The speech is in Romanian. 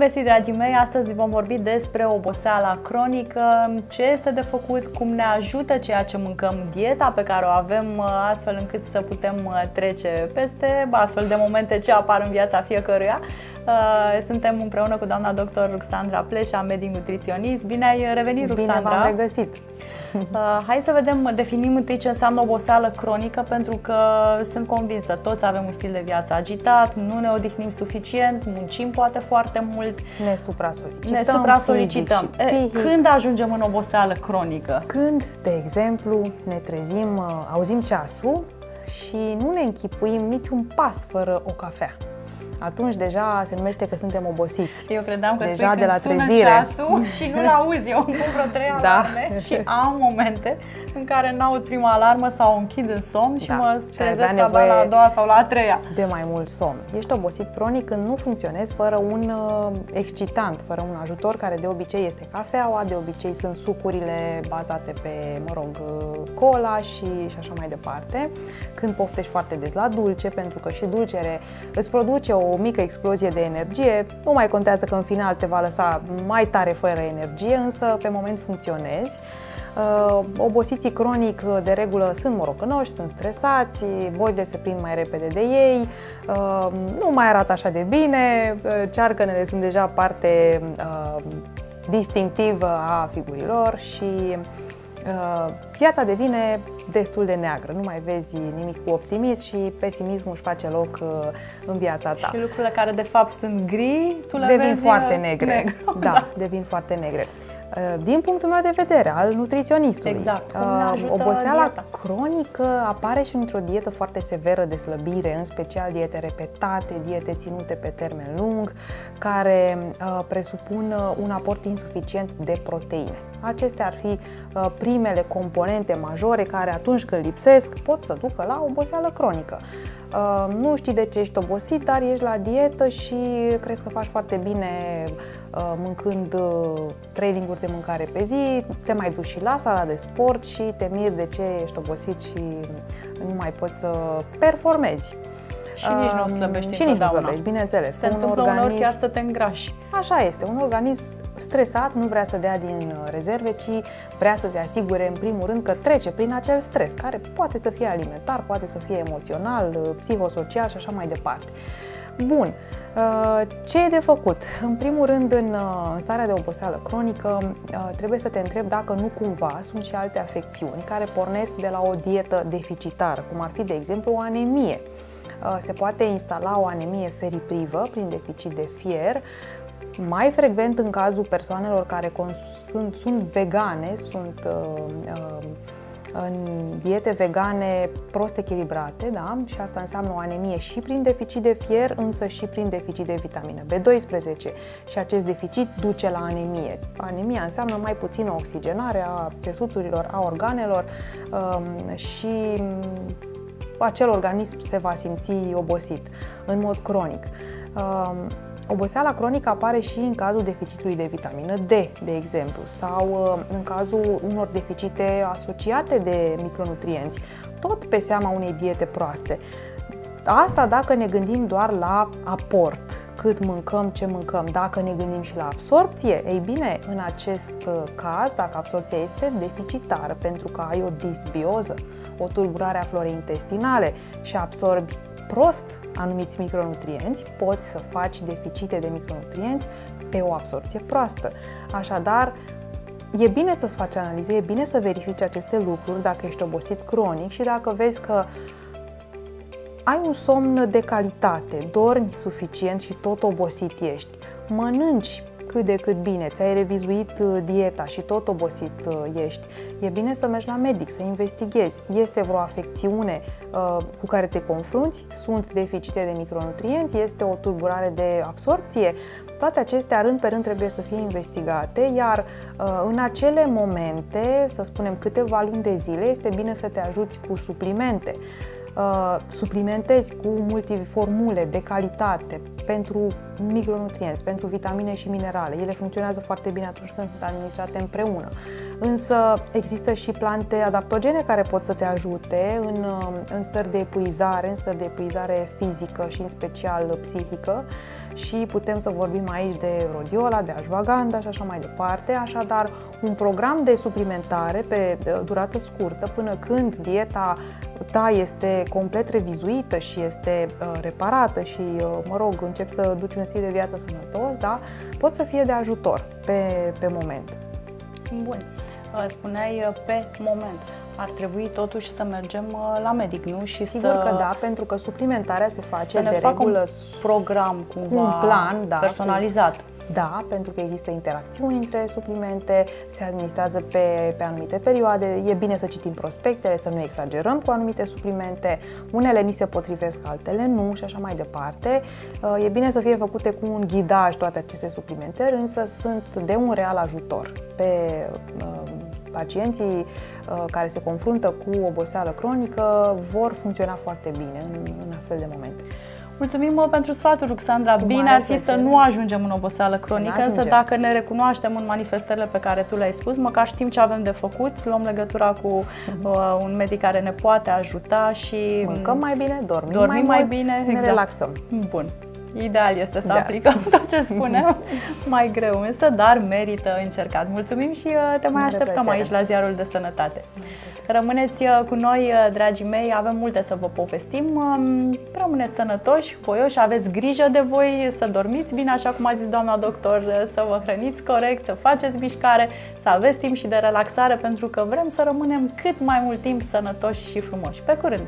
găsit, dragii mei! Astăzi vom vorbi despre oboseala cronică, ce este de făcut, cum ne ajută ceea ce mâncăm, dieta pe care o avem, uh, astfel încât să putem uh, trece peste astfel de momente ce apar în viața fiecăruia. Uh, suntem împreună cu doamna doctor Ruxandra Pleșa, medic nutriționist. Bine ai revenit, Ruxandra! Bine v-am regăsit! Uh, hai să vedem, definim întâi ce înseamnă oboseală cronică, pentru că sunt convinsă, toți avem un stil de viață agitat, nu ne odihnim suficient, muncim poate foarte mult. Ne supra-solicităm. Ne supra-solicităm. Când ajungem în oboseală cronică? Când, de exemplu, ne trezim, uh, auzim ceasul și nu ne închipuim niciun pas fără o cafea atunci deja se numește că suntem obosiți. Eu credeam că deja de la trezire. ceasul și nu-l auzi. Eu îmi pun vreo trei da. alarme și am momente în care n-aud prima alarmă sau închid în somn și da. mă trezesc abia la a doua sau la a treia. De mai mult somn. Ești obosit cronic când nu funcționezi fără un uh, excitant, fără un ajutor care de obicei este cafeaua, de obicei sunt sucurile bazate pe, mă rog, uh, cola și, și așa mai departe. Când poftești foarte des la dulce, pentru că și dulcere îți produce o o mică explozie de energie, nu mai contează că în final te va lăsa mai tare fără energie, însă pe moment funcționezi. Uh, obosiții cronic uh, de regulă sunt morocănoși, sunt stresați, boile se prind mai repede de ei, uh, nu mai arată așa de bine, cearcănele sunt deja parte distinctivă a figurilor și viața devine destul de neagră. Nu mai vezi nimic cu optimism și pesimismul își face loc uh, în viața ta. Și lucrurile care de fapt sunt gri, tu le devin vezi foarte uh, negre. negre. Da, devin foarte negre. Uh, din punctul meu de vedere, al nutriționistului, exact. oboseala dieta? cronică apare și într-o dietă foarte severă de slăbire, în special diete repetate, diete ținute pe termen lung, care presupun un aport insuficient de proteine. Acestea ar fi primele componente majore care atunci când lipsesc pot să ducă la oboseală cronică. Uh, nu știi de ce ești obosit, dar ești la dietă și crezi că faci foarte bine uh, mâncând uh, traininguri de mâncare pe zi, te mai duci și la sala de sport și te miri de ce ești obosit și nu mai poți să performezi. Și nici nu slăbești Și nici nu slăbești, bineînțeles. Se întâmplă organism... uneori chiar să te îngrași. Așa este, un organism stresat nu vrea să dea din uh, rezerve, ci vrea să se asigure în primul rând că trece prin acel stres, care poate să fie alimentar, poate să fie emoțional, uh, psihosocial și așa mai departe. Bun, uh, ce e de făcut? În primul rând, în starea de oboseală cronică, trebuie să te întrebi dacă nu cumva sunt și alte afecțiuni care pornesc de la o dietă deficitară, cum ar fi, de exemplu, o anemie. Se poate instala o anemie feriprivă prin deficit de fier, mai frecvent în cazul persoanelor care sunt, sunt vegane, sunt uh, uh, în diete vegane prost echilibrate, da? și asta înseamnă o anemie și prin deficit de fier, însă și prin deficit de vitamină B12 și acest deficit duce la anemie. Anemia înseamnă mai puțină oxigenare a țesuturilor, a organelor um, și acel organism se va simți obosit în mod cronic. Um, Oboseala cronică apare și în cazul deficitului de vitamină D, de exemplu, sau uh, în cazul unor deficite asociate de micronutrienți, tot pe seama unei diete proaste. Asta dacă ne gândim doar la aport, cât mâncăm, ce mâncăm. Dacă ne gândim și la absorpție, ei bine, în acest uh, caz, dacă absorpția este deficitară pentru că ai o disbioză, o tulburare a florei intestinale și absorbi prost anumiți micronutrienți, poți să faci deficite de micronutrienți pe o absorție proastă. Așadar, e bine să-ți faci analize, e bine să verifici aceste lucruri dacă ești obosit cronic și dacă vezi că ai un somn de calitate, dormi suficient și tot obosit ești, mănânci cât de cât bine, ți-ai revizuit uh, dieta și tot obosit uh, ești, e bine să mergi la medic, să investighezi. Este vreo afecțiune uh, cu care te confrunți? Sunt deficite de micronutrienți? Este o tulburare de absorpție? Toate acestea rând pe rând trebuie să fie investigate, iar în acele momente, să spunem câteva luni de zile, este bine să te ajuți cu suplimente. Uh, suplimentezi cu multiformule de calitate pentru micronutrienți, pentru vitamine și minerale. Ele funcționează foarte bine atunci când sunt administrate împreună. Însă există și plante adaptogene care pot să te ajute în, uh, în stări de epuizare, în stări de epuizare fizică și în special psihică și putem să vorbim aici de rodiola, de ashwagandha și așa mai departe. Așadar, un program de suplimentare pe durată scurtă până când dieta ta este complet revizuită și este uh, reparată și, uh, mă rog, începi să duci un stil de viață sănătos, da, pot să fie de ajutor pe, pe moment. Bun. Uh, spuneai pe moment ar trebui totuși să mergem la medic, nu? Și Sigur să, că da, pentru că suplimentarea se face să ne de regulă un program cumva un plan, da, personalizat. Da, pentru că există interacțiuni între suplimente, se administrează pe, pe anumite perioade, e bine să citim prospectele, să nu exagerăm cu anumite suplimente, unele ni se potrivesc, altele nu și așa mai departe. Uh, e bine să fie făcute cu un ghidaj toate aceste suplimente, însă sunt de un real ajutor pe uh, pacienții uh, care se confruntă cu oboseală cronică vor funcționa foarte bine în, în astfel de momente. Mulțumim pentru sfatul, Ruxandra. Cu Bine ar fi să nu ajungem în oboseală cronică, însă dacă ne recunoaștem în manifestările pe care tu le-ai spus, măcar știm ce avem de făcut, luăm legătura cu mhm. uh, un medic care ne poate ajuta și... Mâncăm mai bine, dormim, dormim mai, mai bine, ne exact. relaxăm. Bun. Ideal este să da. aplicăm tot ce spunem, mai greu însă, dar merită încercat. Mulțumim și uh, te mai așteptăm aici la Ziarul de Sănătate. Rămâneți uh, cu noi, uh, dragii mei, avem multe să vă povestim. Um, rămâneți sănătoși, voioși, aveți grijă de voi, să dormiți bine, așa cum a zis doamna doctor, să vă hrăniți corect, să faceți mișcare, să aveți timp și de relaxare, pentru că vrem să rămânem cât mai mult timp sănătoși și frumoși. Pe curând!